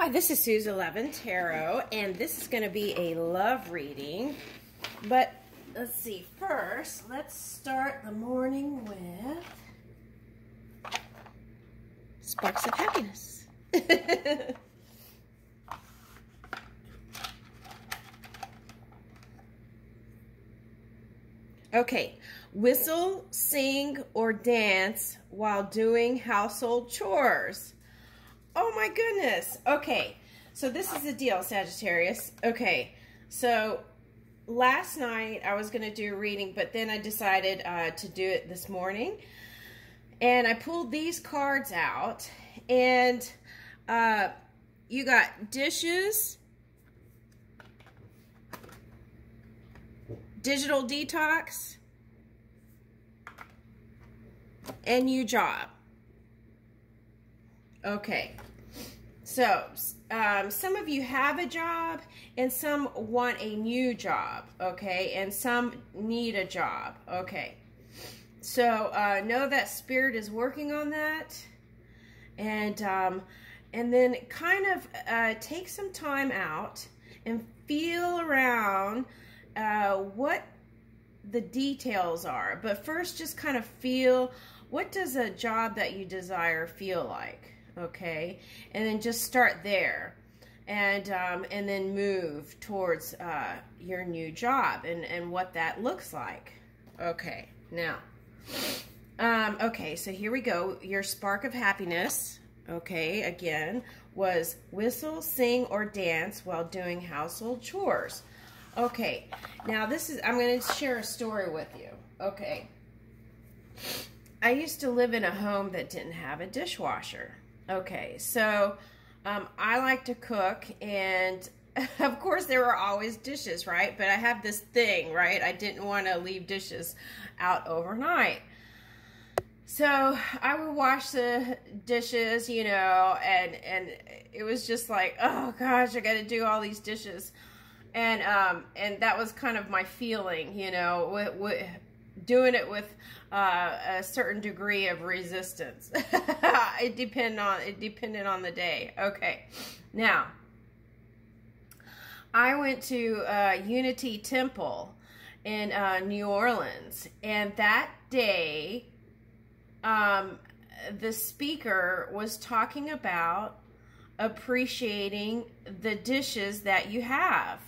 Hi, this is Suz 11 Tarot, and this is going to be a love reading. But let's see, first, let's start the morning with Sparks of Happiness. okay, whistle, sing, or dance while doing household chores. Oh my goodness. Okay. So this is the deal, Sagittarius. Okay. So last night I was going to do a reading, but then I decided uh, to do it this morning. And I pulled these cards out. And uh, you got dishes, digital detox, and new job. Okay. So, um, some of you have a job and some want a new job, okay? And some need a job, okay? So, uh, know that Spirit is working on that. And, um, and then kind of uh, take some time out and feel around uh, what the details are. But first, just kind of feel, what does a job that you desire feel like? Okay? And then just start there and um, and then move towards uh, your new job and, and what that looks like. Okay, now, um, okay, so here we go. Your spark of happiness, okay, again, was whistle, sing, or dance while doing household chores. Okay, now this is, I'm going to share a story with you. Okay. I used to live in a home that didn't have a dishwasher. Okay, so um, I like to cook, and of course there are always dishes, right? But I have this thing, right? I didn't want to leave dishes out overnight. So I would wash the dishes, you know, and and it was just like, oh gosh, I got to do all these dishes, and um and that was kind of my feeling, you know, doing it with uh, a certain degree of resistance. it depend on it depended on the day. Okay, now I went to uh, Unity Temple in uh, New Orleans, and that day, um, the speaker was talking about appreciating the dishes that you have.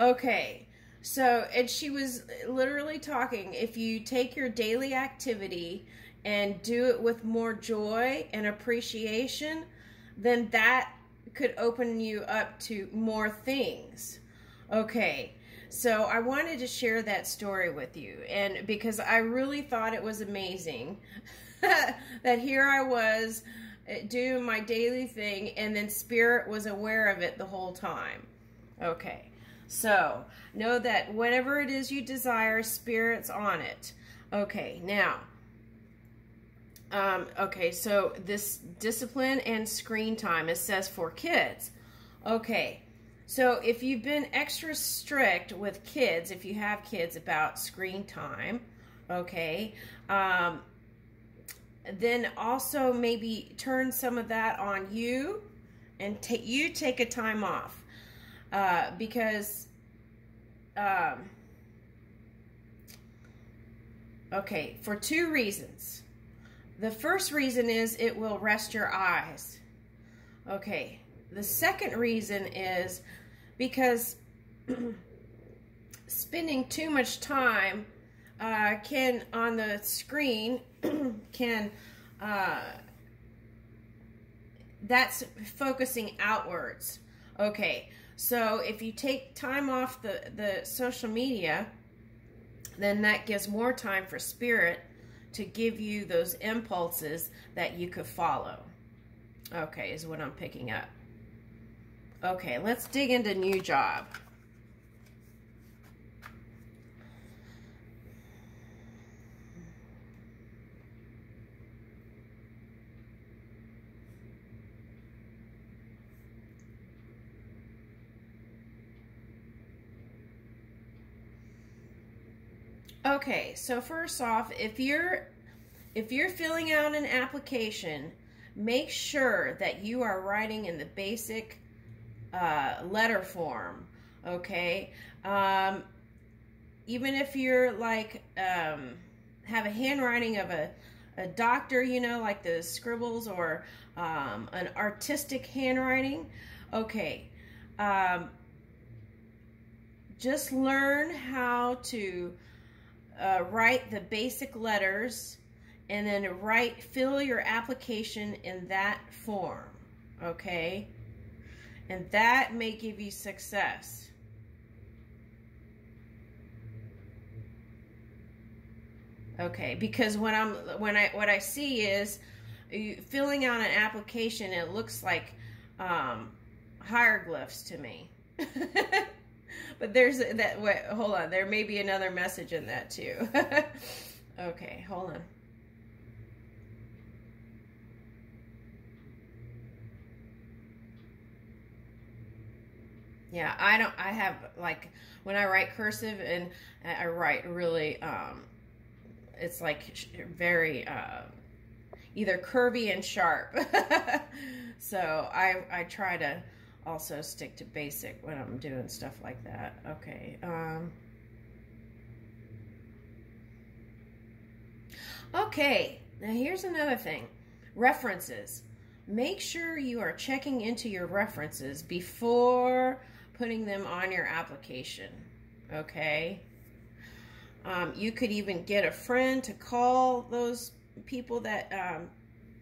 Okay, so, and she was literally talking if you take your daily activity and do it with more joy and appreciation, then that could open you up to more things. Okay. So I wanted to share that story with you and because I really thought it was amazing that here I was uh, doing my daily thing and then spirit was aware of it the whole time. Okay. So know that whatever it is you desire, Spirit's on it. Okay, now, um, okay, so this discipline and screen time, it says for kids. Okay, so if you've been extra strict with kids, if you have kids about screen time, okay, um, then also maybe turn some of that on you and take you take a time off uh, because um, okay, for two reasons. The first reason is it will rest your eyes. Okay, the second reason is because spending too much time uh, can on the screen can uh, that's focusing outwards. Okay, so if you take time off the, the social media, then that gives more time for spirit to give you those impulses that you could follow. Okay, is what I'm picking up. Okay, let's dig into new job. Okay, so first off, if you're if you're filling out an application, make sure that you are writing in the basic uh, letter form, okay? Um, even if you're like, um, have a handwriting of a, a doctor, you know, like the scribbles or um, an artistic handwriting, okay. Um, just learn how to uh, write the basic letters and then write, fill your application in that form, okay? And that may give you success. Okay, because when I'm when I what I see is filling out an application, it looks like um, hieroglyphs to me. but there's that. Wait, hold on. There may be another message in that too. okay, hold on. Yeah, I don't. I have like when I write cursive and I write really. um It's like very uh, either curvy and sharp. so I I try to also stick to basic when I'm doing stuff like that. Okay. Um, okay. Now here's another thing. References. Make sure you are checking into your references before putting them on your application. Okay. Um, you could even get a friend to call those people that um,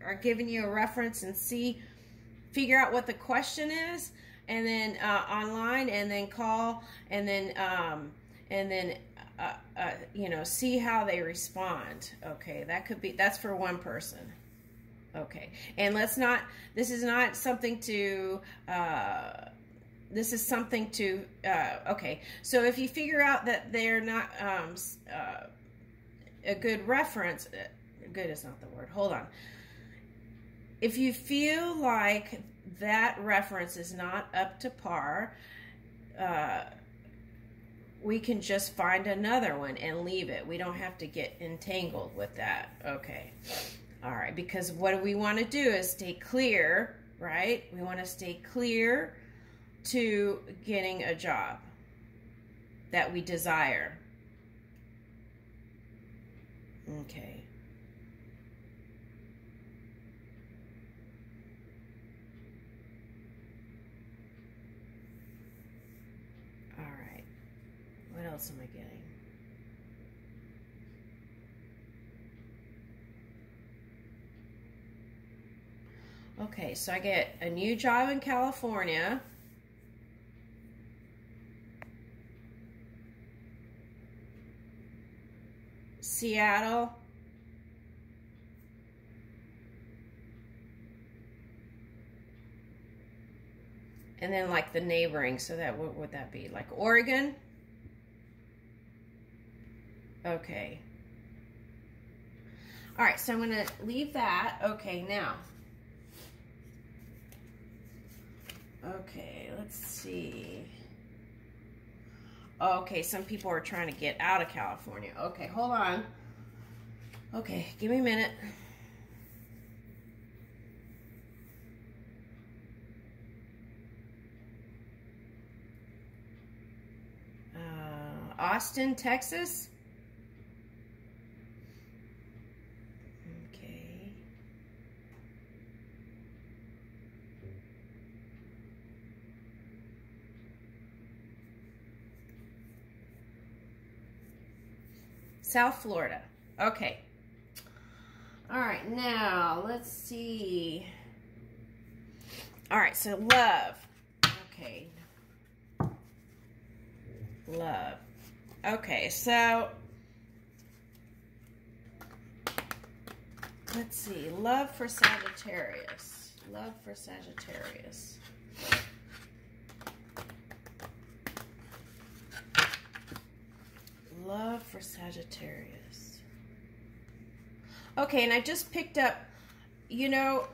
are giving you a reference and see figure out what the question is and then uh, online and then call and then um, and then uh, uh, you know see how they respond. Okay that could be that's for one person. Okay and let's not this is not something to uh, this is something to uh, okay. So if you figure out that they're not um, uh, a good reference good is not the word hold on if you feel like that reference is not up to par, uh, we can just find another one and leave it. We don't have to get entangled with that. Okay. All right. Because what we want to do is stay clear, right? We want to stay clear to getting a job that we desire. Okay. What else am I getting? Okay, so I get a new job in California. Seattle. And then like the neighboring, so that what would that be? Like Oregon? Okay. All right, so I'm to leave that. Okay, now. Okay, let's see. Okay, some people are trying to get out of California. Okay, hold on. Okay, give me a minute. Uh, Austin, Texas. South Florida. Okay. All right, now let's see. All right, so love. Okay. Love. Okay, so let's see. Love for Sagittarius. Love for Sagittarius. Love for Sagittarius. Okay, and I just picked up, you know,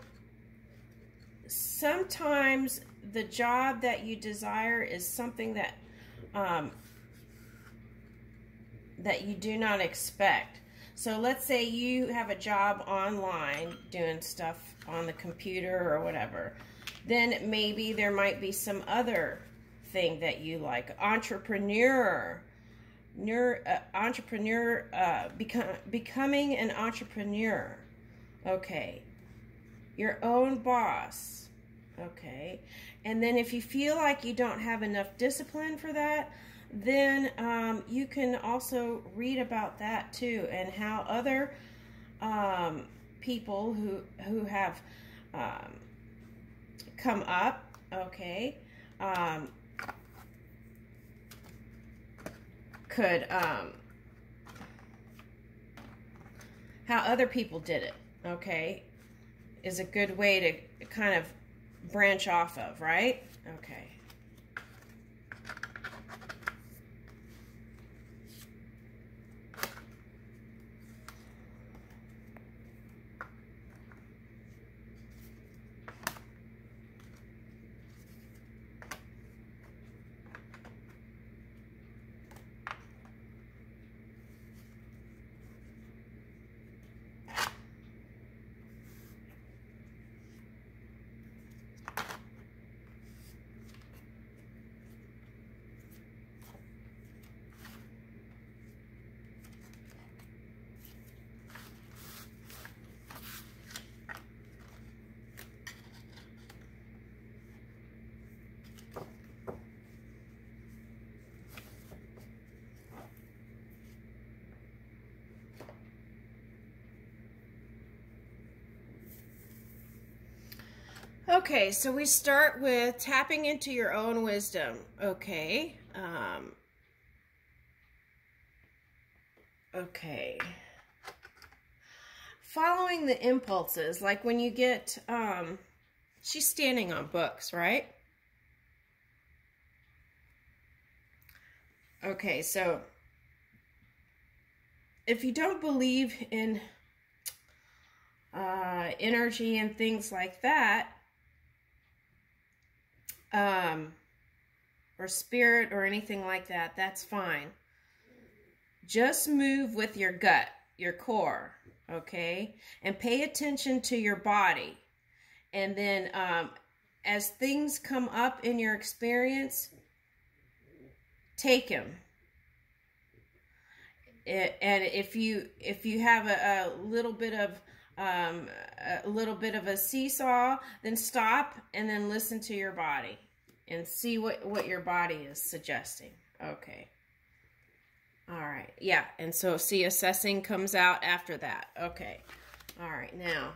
sometimes the job that you desire is something that um, that you do not expect. So let's say you have a job online doing stuff on the computer or whatever. Then maybe there might be some other thing that you like. Entrepreneur. Ner, uh, entrepreneur, uh, become, becoming an entrepreneur. Okay. Your own boss. Okay. And then if you feel like you don't have enough discipline for that, then um, you can also read about that too and how other um, people who who have um, come up, okay, um, could um, how other people did it, okay, is a good way to kind of branch off of, right? Okay. Okay, so we start with tapping into your own wisdom. Okay. Um, okay. Following the impulses, like when you get, um, she's standing on books, right? Okay, so if you don't believe in uh, energy and things like that, um, or spirit or anything like that, that's fine. Just move with your gut, your core, okay? And pay attention to your body. And then um, as things come up in your experience, take them. It, and if you if you have a, a little bit of um, a little bit of a seesaw, then stop and then listen to your body and see what, what your body is suggesting. Okay. All right. Yeah. And so see assessing comes out after that. Okay. All right. Now,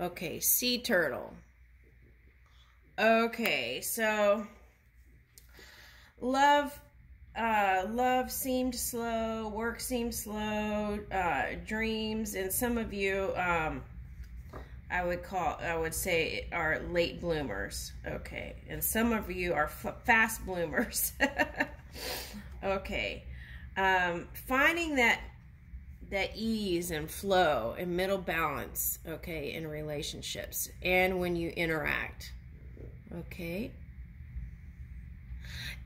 okay. Sea turtle. Okay. So love, uh, love seemed slow, work seemed slow, uh, dreams, and some of you, um, I would call, I would say are late bloomers. Okay. And some of you are fast bloomers. okay. Um, finding that, that ease and flow and middle balance, okay, in relationships and when you interact. Okay.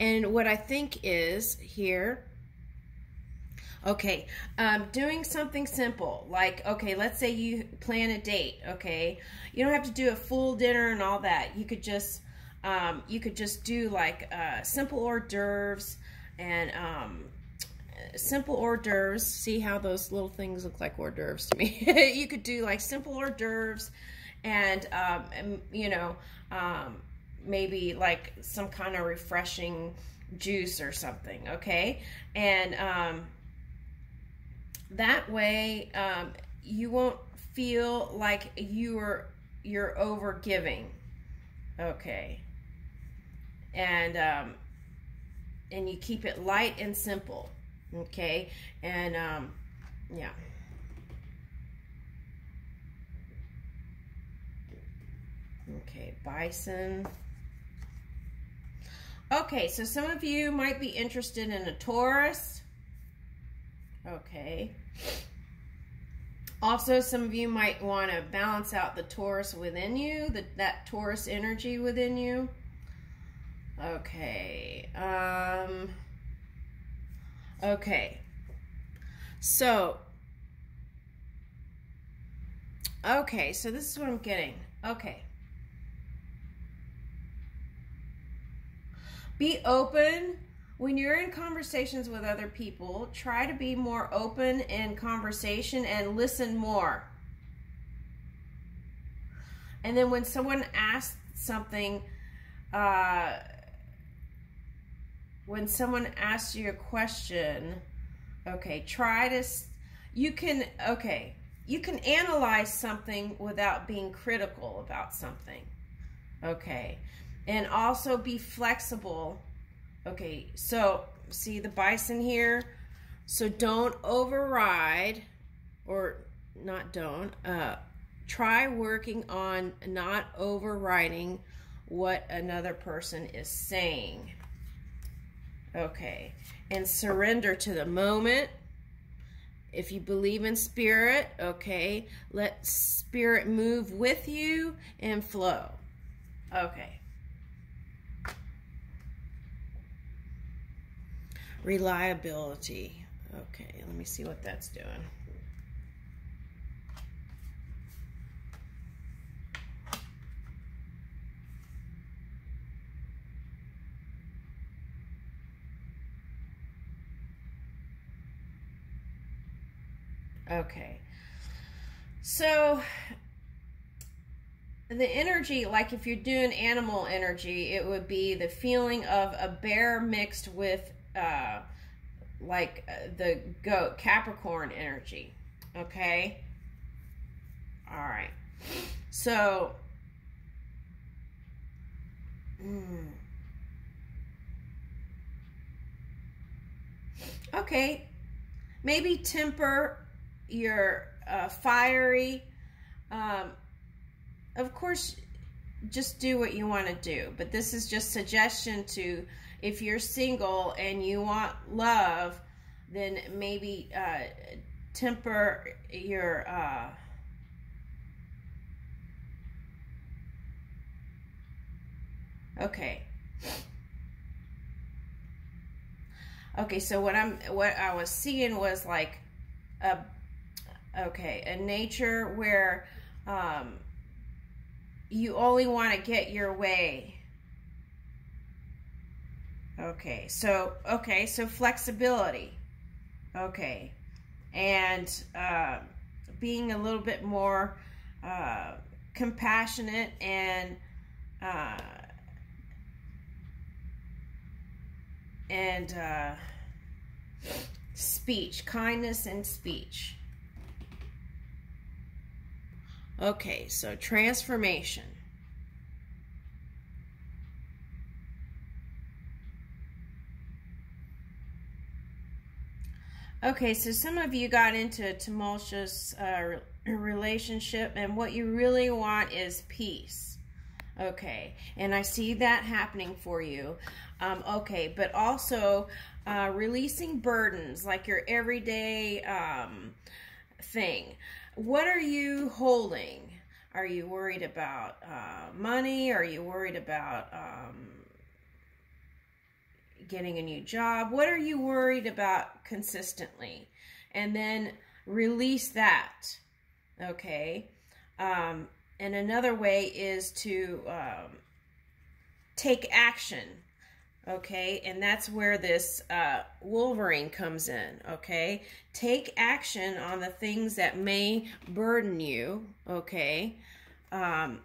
And what I think is here, Okay, um, doing something simple, like, okay, let's say you plan a date, okay? You don't have to do a full dinner and all that. You could just, um, you could just do like uh, simple hors d'oeuvres and um, simple hors d'oeuvres. See how those little things look like hors d'oeuvres to me. you could do like simple hors d'oeuvres and, um, and you know, um, maybe like some kind of refreshing juice or something, okay? And, um, that way, um, you won't feel like you're you're over giving. Okay. And um, and you keep it light and simple. Okay. And um, yeah. Okay, bison. Okay, so some of you might be interested in a Taurus. Okay. Also, some of you might want to balance out the Taurus within you, the, that Taurus energy within you. Okay. Um, okay. So, Okay, so this is what I'm getting. Okay. Be open when you're in conversations with other people. Try to be more open in conversation and listen more. And then when someone asks something, uh, when someone asks you a question, okay, try to, you can, okay, you can analyze something without being critical about something. Okay. And also be flexible. Okay. So see the bison here. So don't override or not don't, uh, try working on not overriding what another person is saying. Okay. And surrender to the moment if you believe in spirit, okay, let spirit move with you and flow. Okay. Reliability. Okay, let me see what that's doing. Okay. So the energy, like if you're doing animal energy, it would be the feeling of a bear mixed with uh, like uh, the goat, Capricorn energy. Okay. All right. So, mm, okay, maybe temper you're uh, fiery. Um, of course, just do what you want to do. But this is just suggestion to if you're single and you want love, then maybe uh, temper your uh, okay. Okay, so what I'm what I was seeing was like a Okay, a nature where um, you only want to get your way. Okay, so, okay, so flexibility. Okay, and uh, being a little bit more uh, compassionate and uh, and uh, speech, kindness and speech. Okay, so transformation. Okay, so some of you got into a tumultuous uh, relationship, and what you really want is peace. Okay, and I see that happening for you. Um, okay, but also uh, releasing burdens like your everyday um, thing. What are you holding? Are you worried about uh, money? Are you worried about um, getting a new job? What are you worried about consistently? And then release that. Okay. Um, and another way is to um, take action okay and that's where this uh, wolverine comes in okay take action on the things that may burden you okay um,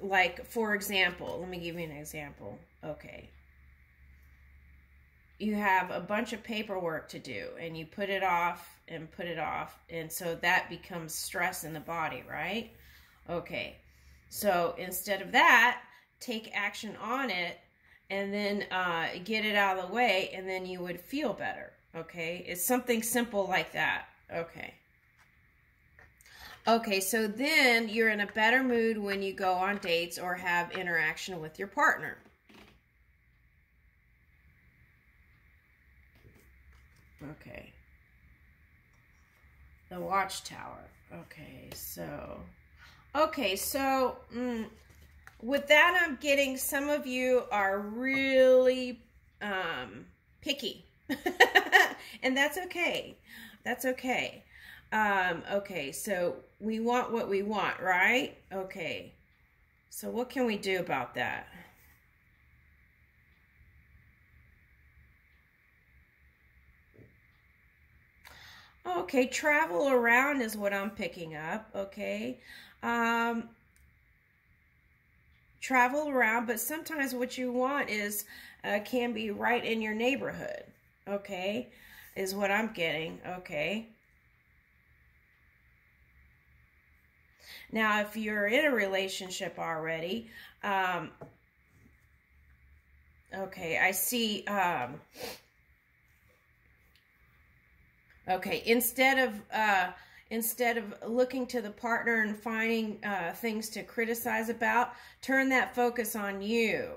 like for example let me give you an example okay you have a bunch of paperwork to do and you put it off and put it off and so that becomes stress in the body right okay so instead of that take action on it and then uh, get it out of the way, and then you would feel better. Okay, it's something simple like that. Okay. Okay, so then you're in a better mood when you go on dates or have interaction with your partner. Okay. The watchtower. Okay, so. Okay, so. Mm, with that, I'm getting some of you are really um, picky. and that's okay. That's okay. Um, okay, so we want what we want, right? Okay. So what can we do about that? Okay, travel around is what I'm picking up, okay? Um, travel around, but sometimes what you want is, uh, can be right in your neighborhood, okay? Is what I'm getting, okay? Now, if you're in a relationship already, um, okay, I see, um, okay, instead of, uh, instead of looking to the partner and finding uh, things to criticize about, turn that focus on you,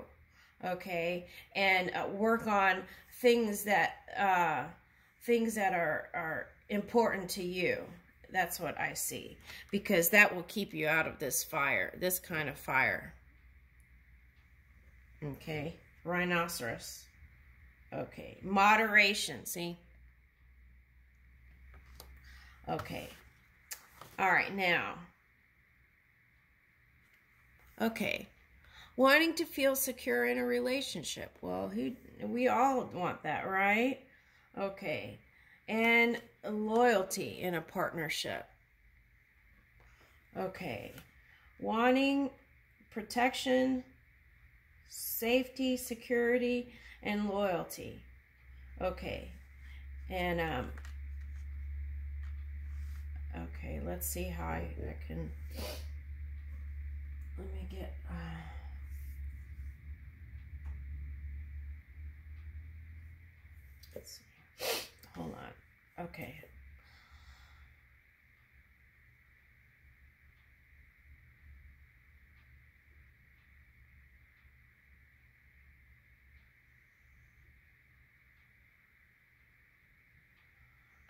okay, and uh, work on things that, uh, things that are, are important to you. That's what I see. Because that will keep you out of this fire, this kind of fire. Okay. Rhinoceros. Okay. Moderation. See? Okay. All right. Now. Okay. Wanting to feel secure in a relationship. Well, who we all want that, right? Okay and loyalty in a partnership. Okay. Wanting protection, safety, security, and loyalty. Okay. And, um, okay, let's see how I, I can, let me get, uh, let's see. Hold on. Okay.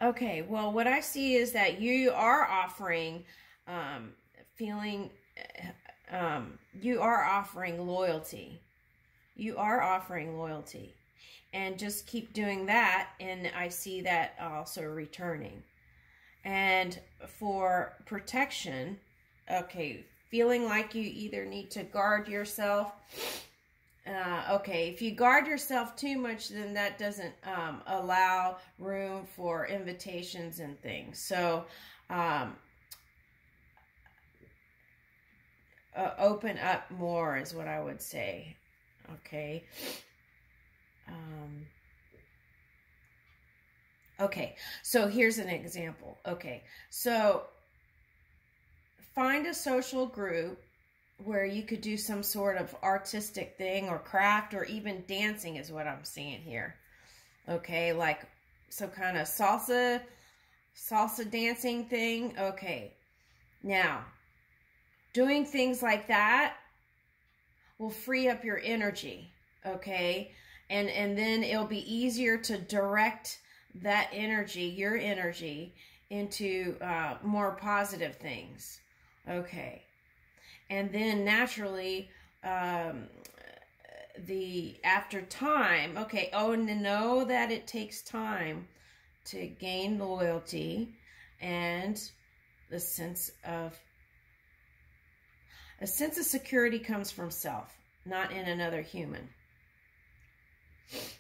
Okay, well, what I see is that you are offering, um, feeling, um, you are offering loyalty. You are offering loyalty and just keep doing that and I see that also returning. And for protection, okay, feeling like you either need to guard yourself. Uh, okay, if you guard yourself too much, then that doesn't um, allow room for invitations and things. So, um, uh, open up more is what I would say. Okay. Um, okay, so here's an example. Okay, so find a social group where you could do some sort of artistic thing or craft or even dancing is what I'm seeing here. Okay, like some kind of salsa, salsa dancing thing. Okay, now doing things like that will free up your energy. Okay, and and then it'll be easier to direct that energy your energy into uh, more positive things okay and then naturally um, the after time okay oh and know that it takes time to gain loyalty and the sense of a sense of security comes from self not in another human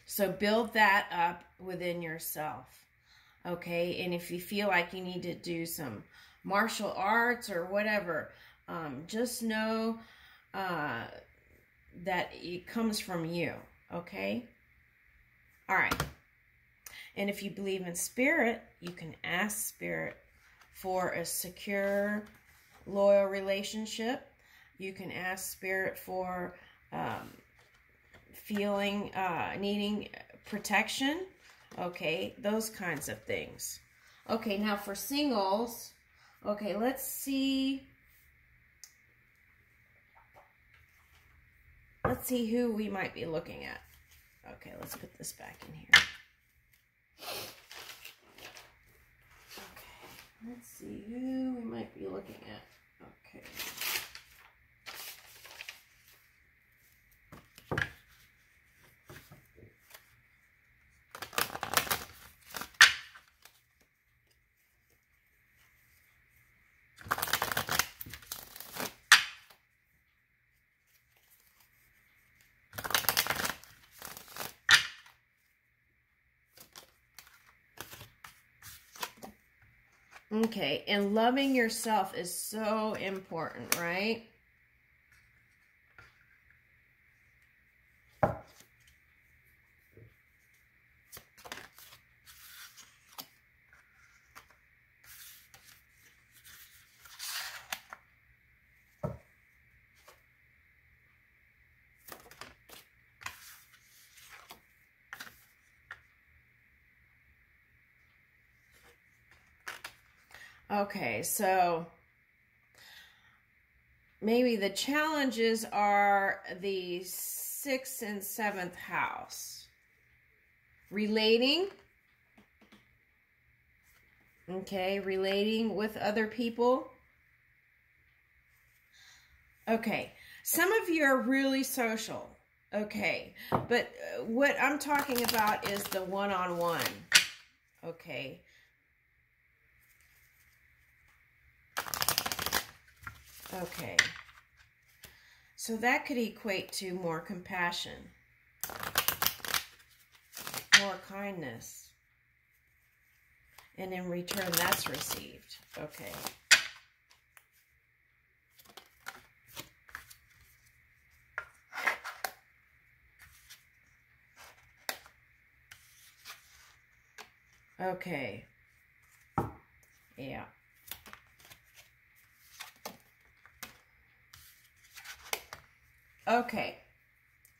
so build that up within yourself. Okay, and if you feel like you need to do some martial arts or whatever, um, just know uh, that it comes from you. Okay? All right. And if you believe in spirit, you can ask spirit for a secure, loyal relationship. You can ask spirit for um, feeling, uh, needing protection. Okay, those kinds of things. Okay, now for singles, okay, let's see. Let's see who we might be looking at. Okay, let's put this back in here. Okay, let's see who we might be looking at. Okay. Okay, and loving yourself is so important, right? Okay, so maybe the challenges are the sixth and seventh house. Relating. Okay, relating with other people. Okay, some of you are really social. Okay, but what I'm talking about is the one-on-one. -on -one. Okay, Okay. So that could equate to more compassion, more kindness. And in return, that's received. Okay. Okay. Yeah. Okay,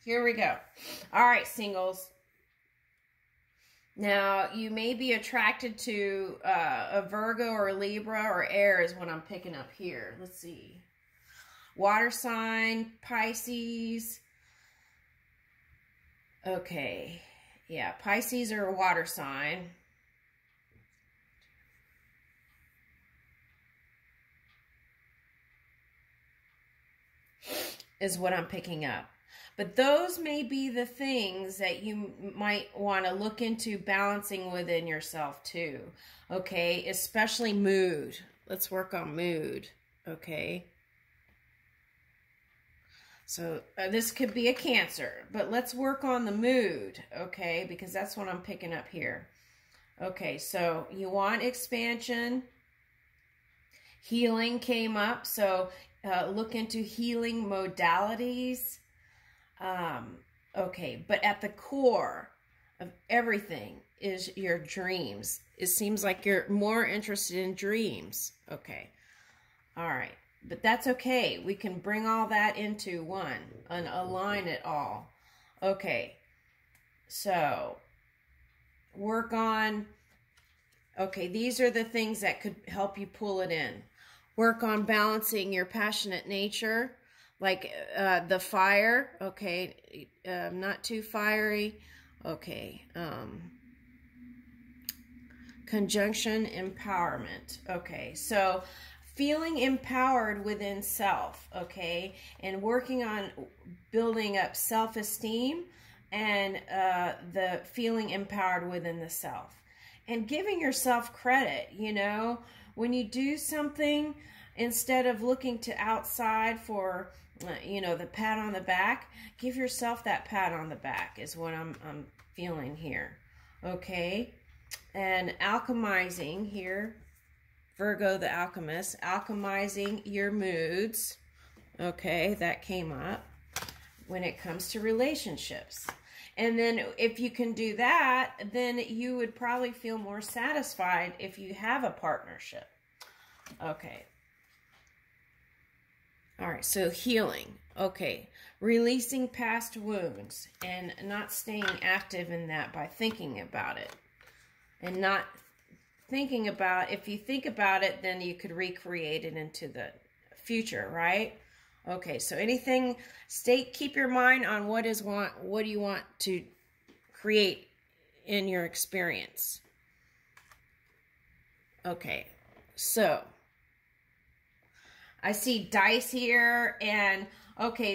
here we go. All right, singles. Now, you may be attracted to uh, a Virgo or Libra or air is what I'm picking up here. Let's see. Water sign, Pisces. Okay. Yeah, Pisces are a water sign. Is what I'm picking up. But those may be the things that you might want to look into balancing within yourself too. Okay, especially mood. Let's work on mood. Okay. So uh, this could be a cancer, but let's work on the mood, okay? Because that's what I'm picking up here. Okay, so you want expansion. Healing came up, so uh, look into healing modalities. Um, okay, but at the core of everything is your dreams. It seems like you're more interested in dreams. Okay, all right, but that's okay. We can bring all that into one and align it all. Okay, so work on, okay, these are the things that could help you pull it in work on balancing your passionate nature, like uh, the fire. Okay, um, not too fiery. Okay. Um, conjunction empowerment. Okay, so feeling empowered within self. Okay, and working on building up self-esteem and uh, the feeling empowered within the self and giving yourself credit. You know when you do something, instead of looking to outside for, uh, you know, the pat on the back, give yourself that pat on the back is what I'm, I'm feeling here. Okay. And alchemizing here, Virgo the alchemist, alchemizing your moods. Okay, that came up when it comes to relationships. And then if you can do that, then you would probably feel more satisfied if you have a partnership. Okay. All right, so healing. Okay, releasing past wounds and not staying active in that by thinking about it. And not thinking about, if you think about it, then you could recreate it into the future, right? Okay, so anything, stay, keep your mind on what is want, what do you want to create in your experience. Okay, so I see dice here and okay,